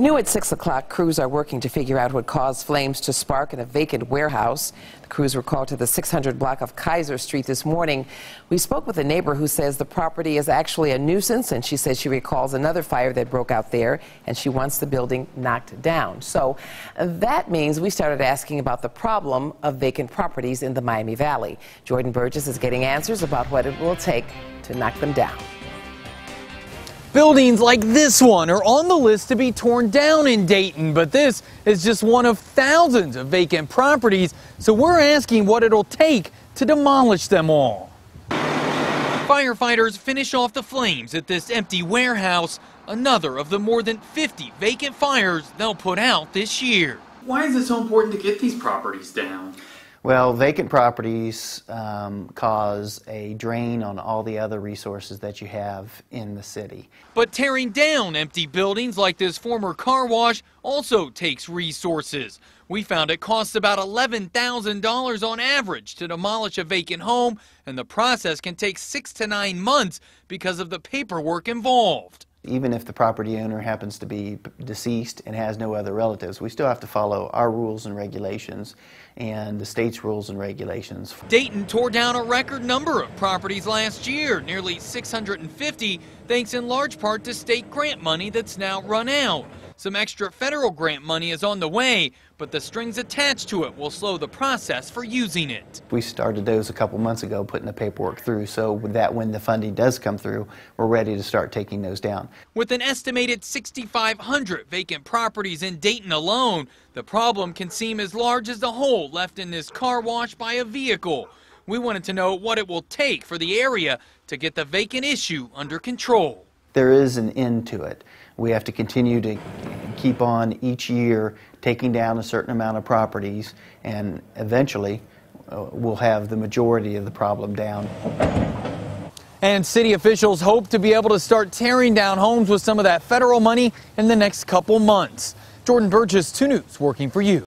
New at 6 o'clock, crews are working to figure out what caused flames to spark in a vacant warehouse. The crews were called to the 600 block of Kaiser Street this morning. We spoke with a neighbor who says the property is actually a nuisance, and she says she recalls another fire that broke out there, and she wants the building knocked down. So that means we started asking about the problem of vacant properties in the Miami Valley. Jordan Burgess is getting answers about what it will take to knock them down. Buildings like this one are on the list to be torn down in Dayton, but this is just one of thousands of vacant properties, so we're asking what it'll take to demolish them all. Firefighters finish off the flames at this empty warehouse, another of the more than 50 vacant fires they'll put out this year. Why is it so important to get these properties down? Well, vacant properties um, cause a drain on all the other resources that you have in the city. But tearing down empty buildings like this former car wash also takes resources. We found it costs about $11,000 on average to demolish a vacant home, and the process can take six to nine months because of the paperwork involved even if the property owner happens to be deceased and has no other relatives, we still have to follow our rules and regulations and the state's rules and regulations. Dayton tore down a record number of properties last year, nearly 650, thanks in large part to state grant money that's now run out. Some extra federal grant money is on the way, but the strings attached to it will slow the process for using it. We started those a couple months ago, putting the paperwork through, so that when the funding does come through, we're ready to start taking those down. With an estimated 6,500 vacant properties in Dayton alone, the problem can seem as large as the hole left in this car wash by a vehicle. We wanted to know what it will take for the area to get the vacant issue under control there is an end to it. We have to continue to keep on each year taking down a certain amount of properties, and eventually uh, we'll have the majority of the problem down. And city officials hope to be able to start tearing down homes with some of that federal money in the next couple months. Jordan Burgess, 2 News, working for you.